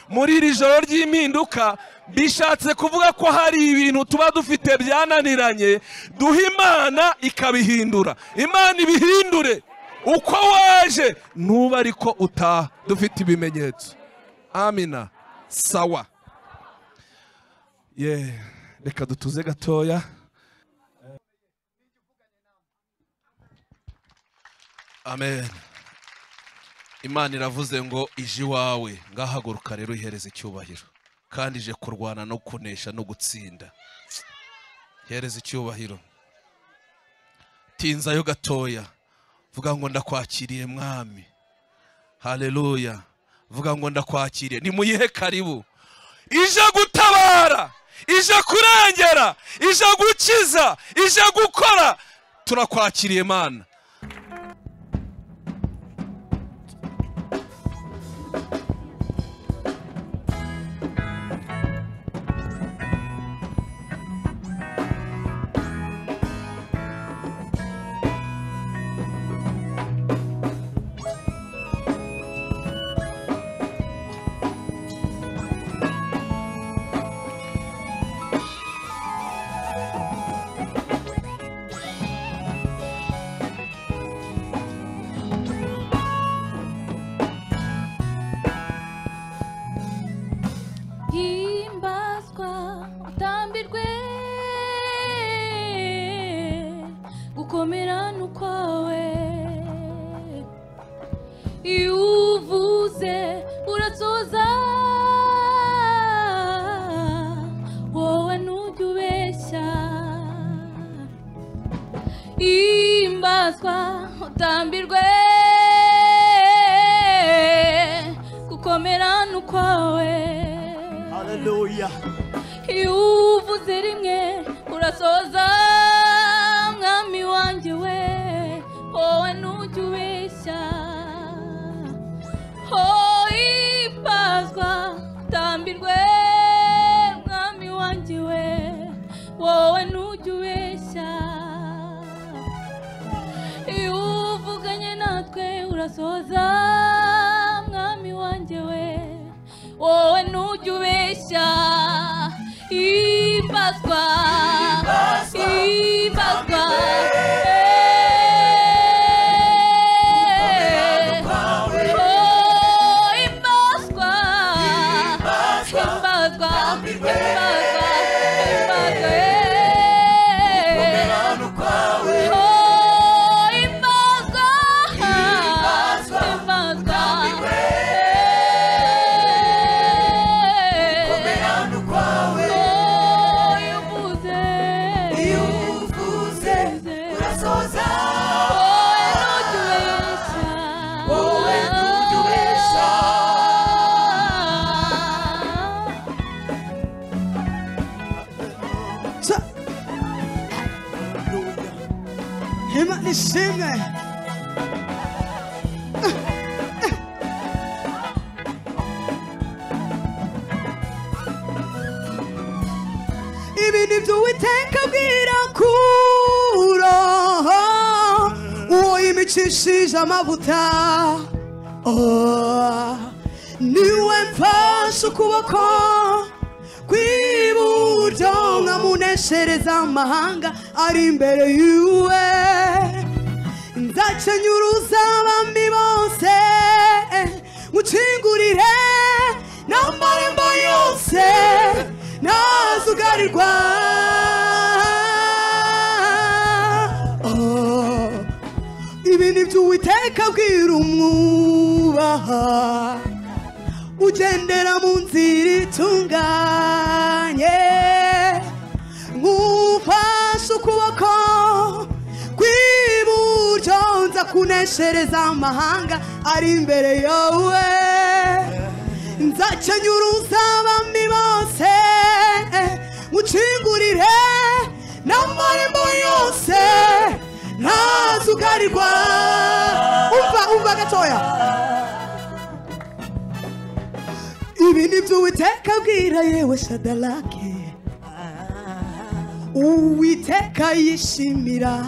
Muri iri joro ry'impinduka bishatse kuvuga ko hari ibintu tuba dufite byananiranye duha imana ikabihindura. Imana ibihindure. Uko waje nuba ariko utaha. Dufite ibimenyetso. Amina. Sawa. Ye reka dutuze gatoya. Amen. Imana iravuze ngo ije iwawe ngahaguruka rero ihereza icyubahiro. Kandi ije kurwana no kunesha no gutsinda. Hereza icyubahiro. Tinzayo gatoya. Vuga ngo ndakwakiriye mwami. Haleluya vuga ngo ndakwakiriye. Nimuyihe karibu? Ije gutabara ije kurengera ije gukiza ije gukora. Turakwakiriye mana. Uwiteka abwira umwubaha ugendera mu nzira itunganye. Nk'ufashe ukuboko kw'iburyo nza kuneshereza amahanga ari imbere yawe nzakenyuruza abami bose mucingurire n'amarembo yose. Ntazugarirwa umva umva gatoya ibi ni byo uwiteka abwira yewe shadarake uwiteka yishimira.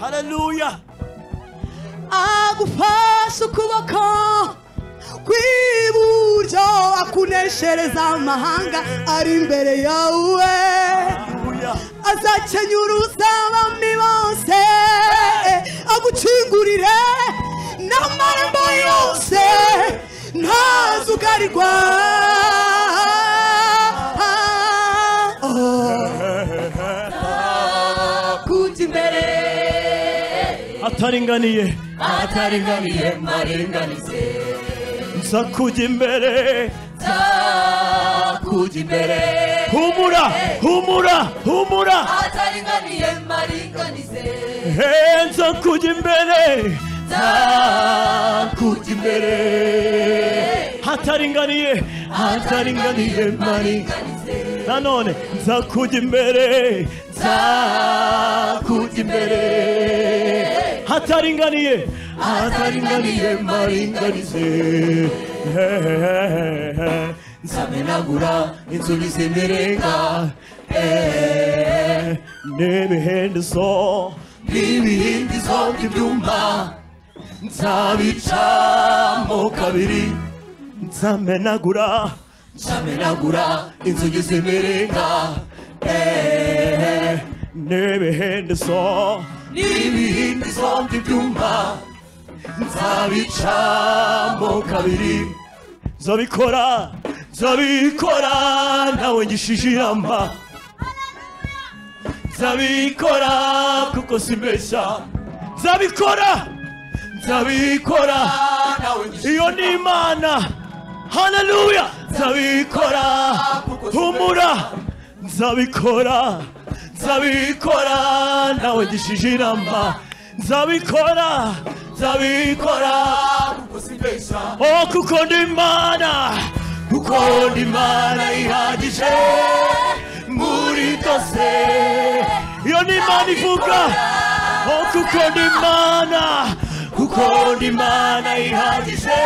Haleluya agufashe ukuboko kw'iburyo akuneshereza amahanga ari imbere yawe. Haleluya azakenyuruza bose agucingurire n'amarembo yose ntazugarirwa kujya imbere. Ataringaniye. Ataringaniye maringanize nza kujya imbere. Kujya imbere. Humura humura humura. Ataringaniye maringanize nza kujya imbere kujya imbere hataringaniye hataringaniye maringaniye nanone nza kujya imbere nza kujya imbere hataringaniye hataringaniye maringanize nzamenagura inzugi z'imirenga Eh, n'ibihindizo n'ibihindizo by'ibyuma nzabicamo kabiri. Nzamenagura. Nzamenagura. Inzugi z'imiringa. Eh, n'ibihindizo n'ibihindizo by'ibyuma nzabicamo kabiri. Nzabikora. Nzabikora. Ntawe ngishijiramba. Nzabikora kuko simbeshya nzabikora nzabikora iyo ni imana. Haleluya nzabikora humura. Nzabikora nzabikora nawe gishije inama nzabikora nzabikora oh kuko ndi imana. Kuko ndi imana ihagije. Muri byose iyo ni imana ivuga. Oh kuko ndi imana kuko ndi imana ihagije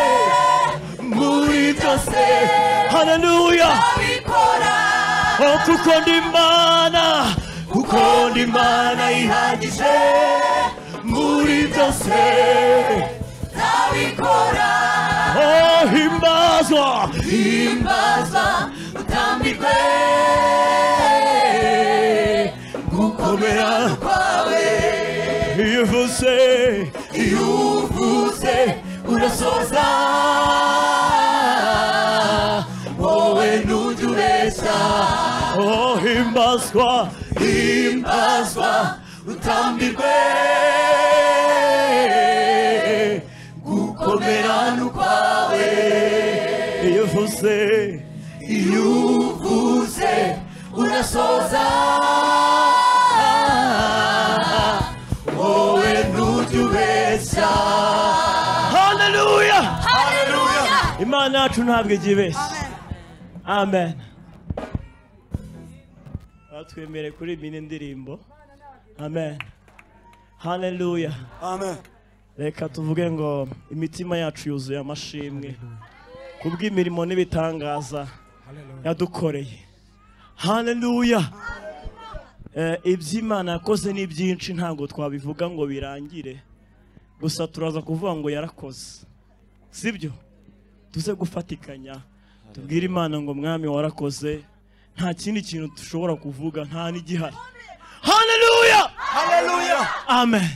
muri byose haleluya oh imana kuko ndi imana ihagije muri byose oh himbazwa. Himbaza utambirwe gukomera kwawe E você? E o você? O da sua o em no direita ou em Páscoa em Páscoa o tambiré o comerá no qual é. e você? E o você? O da sua imana yacu ntabwo ijya ibeshya amen batwemere kuririmba indirimbo amen. Haleluya amen. Reka tuvuge ngo imitima yacu yuzuye amashimwe kubw'imirimo n'ibitangaza yadukoreye. Haleluya Eh, iby'imana yakoze ni byinshi ntabwo twabivuga ngo birangire. Gusa turaza kuvuga ngo yarakoze. Sibyo? Tuze gufatikanya tubwire imana ngo mwami warakoze nta kindi kintu dushobora kuvuga nta n'igihari. Haleluya haleluya amen.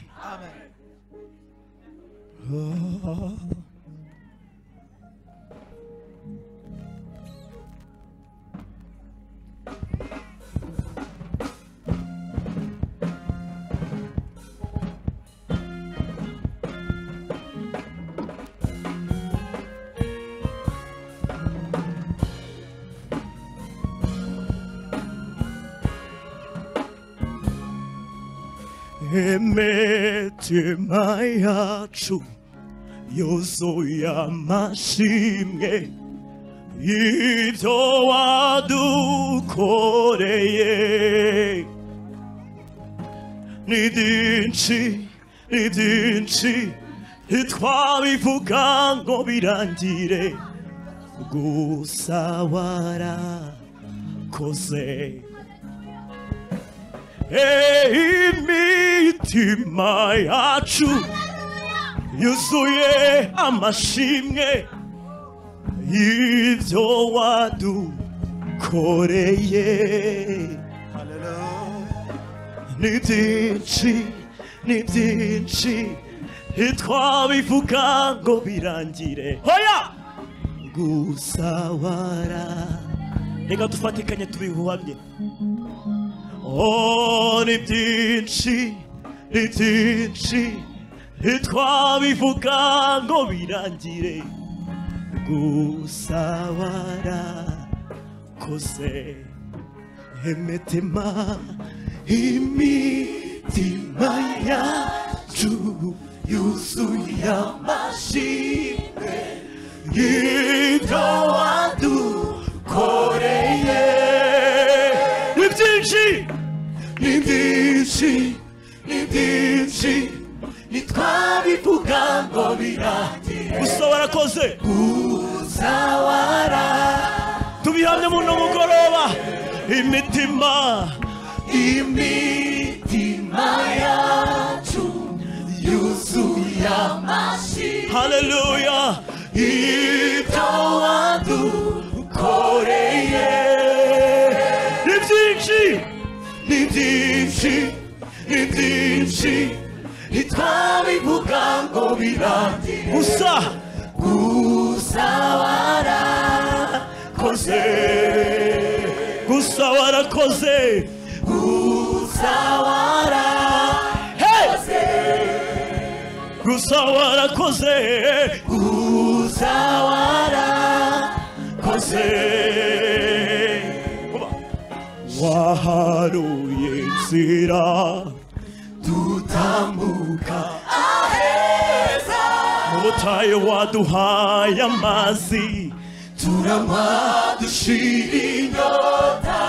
Imitima yacu yuzuye amashimwe y'ibyo wadukoreye ni byinshi ni byinshi ntitwabivuga ngo birangire gusa warakoze imitima yacu yuzuye amashimwe y'ibyo wadukoreye ni byinshi ni byinshi. Ntitwabivuga ngo birangire. Hoya gusa wara reka dufatikanye tubihuhamye Oh, ni byinshi ni byinshi ntitwabivuga ngo birangire gusa warakoze imitima imitima yacu yuzuye amashimwe y'ibyo wadukoreye ni byinshi ni byinshi ni byinshi ntitwabivuga ngo birangire gusa warakoze gusa wara tubihamye muno mugoroba imitima. Imitima yacu yuzuye amashyi. Haleluya ibyo wadukoreye Nidinci, nidinci, itami bukan komirati. Musa, kusawara koze, kusawara koze, kusawara koze, kusawara koze, kusawara koze. Waharuye inzira dutambuka mu butayu waduhaye amazi turanywa dushira inyota.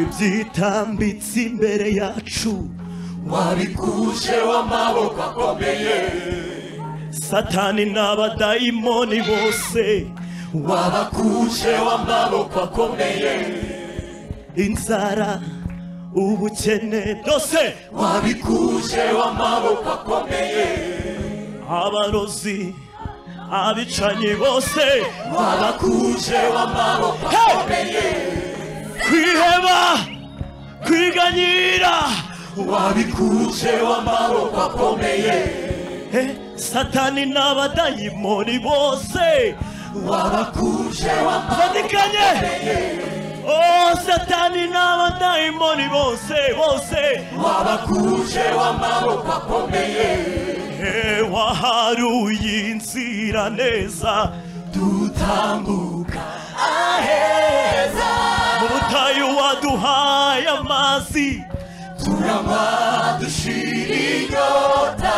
Ibyitambitse imbere yacu. Wabikuje w'amaboko akomeye. Satani n'abadayimoni bose. Wabakuje w'amaboko akomeye. Inzara ubukene byose wabikuje w'amaboko akomeye. Abarozi abicanyi bose. Wabakuje w'amaboko akomeye. Kwiheba kwiganyira. Wabikuje w'amaboko akomeye. Satani n'abadayimoni bose. Wabakuje w'amatikanye Oh, satani n'abadayimoni bose bose wabakuje w'amaboko akomeye Eh, waharuye inzira neza. Dutambuka aheza. Mu butayu waduhaye amazi turanywa dushira inyota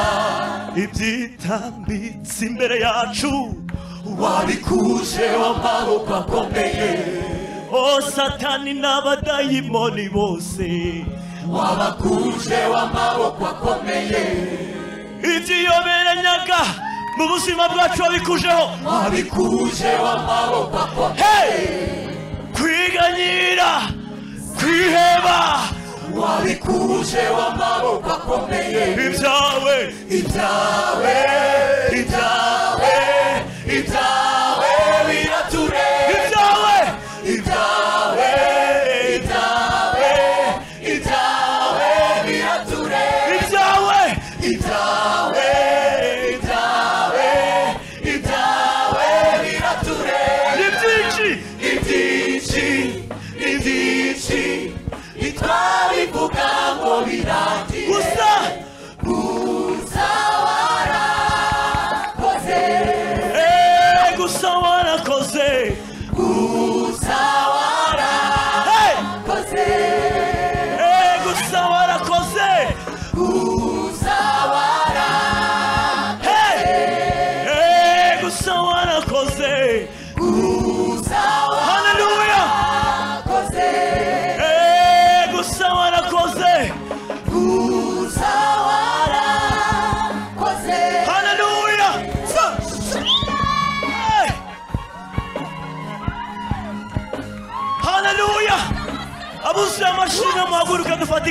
ibyitambitse imbere yacu. Wabikuje w'amaboko akomeye o satani n'abadayimoni bose wabakuje w'amaboko akomeye ibyiyoberanyaga mu buzima bwacu wabikujeho. Wabikuje w'amaboko akomeye kwiganyira kwiheba. Wabikuje w'amaboko akomeye ibyawe. Ibyawe ibyawe ibyawe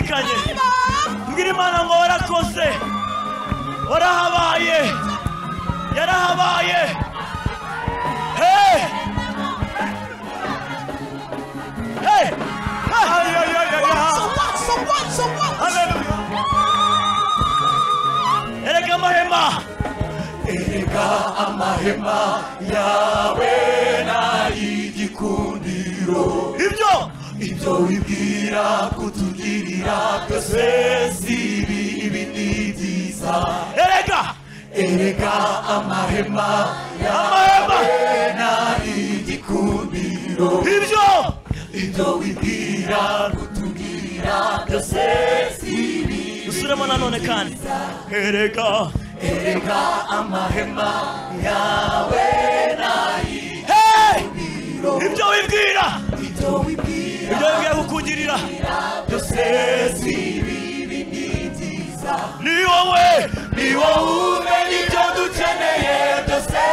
muhaguruke dufatikanye tubwire imana ngo warakoze warahabaye yarahabaye erega amahema erega amahema yawe n'ay'igikundiro ibyo ibyo wibwira kutugirira byose si bibi ni byiza erega! Erega amahema yawe n'ay'igikundiro ibyo ibyo wibwira kutugirira byose si bibi dusubiremo nanone kandi erega! Erega amahema yawe n'ay'igikundiro ibyo wibwira ibyo wibwira kukugirira byose si bibi ni byiza ni wowe ni wowe umenya ibyo dukeneye byose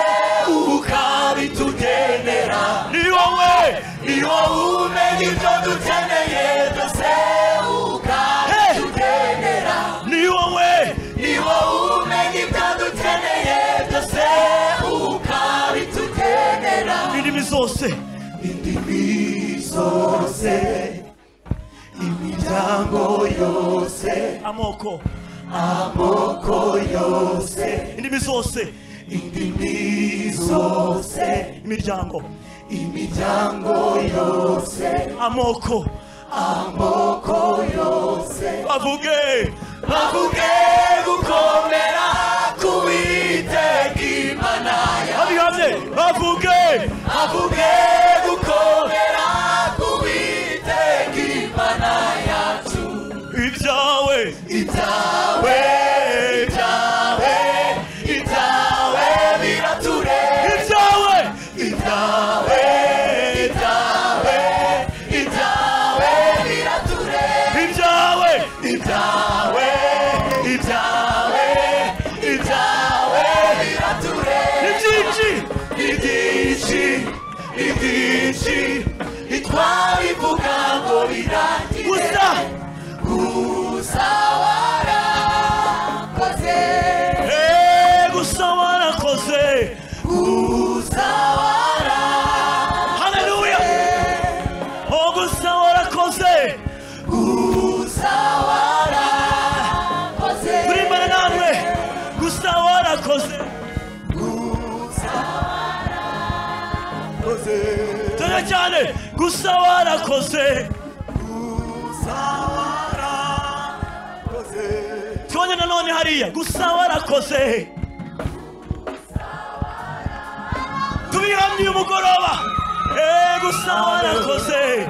ukabitugenera ni wowe. Ni wowe umenya ibyo dukeneye byose ukabitugenera ni wowe. Ni wowe umenya ibyo dukeneye byose ukabitugenera indimi zose indimi zose imiryango yose amoko. Amoko yose indimi zose indimi zose imiryango imiryango yose amoko. Amoko yose bavuge. Bavuge gukomera kuwiteka imana yabihamye bavuge. Bavuge gukomera guitar. gusa warakoze tubonye nanone hariya. Gusa warakoze tubihamye umugoroba. Eh, gusa warakoze